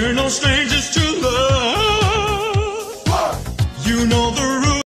We're no strangers to love. What? You know the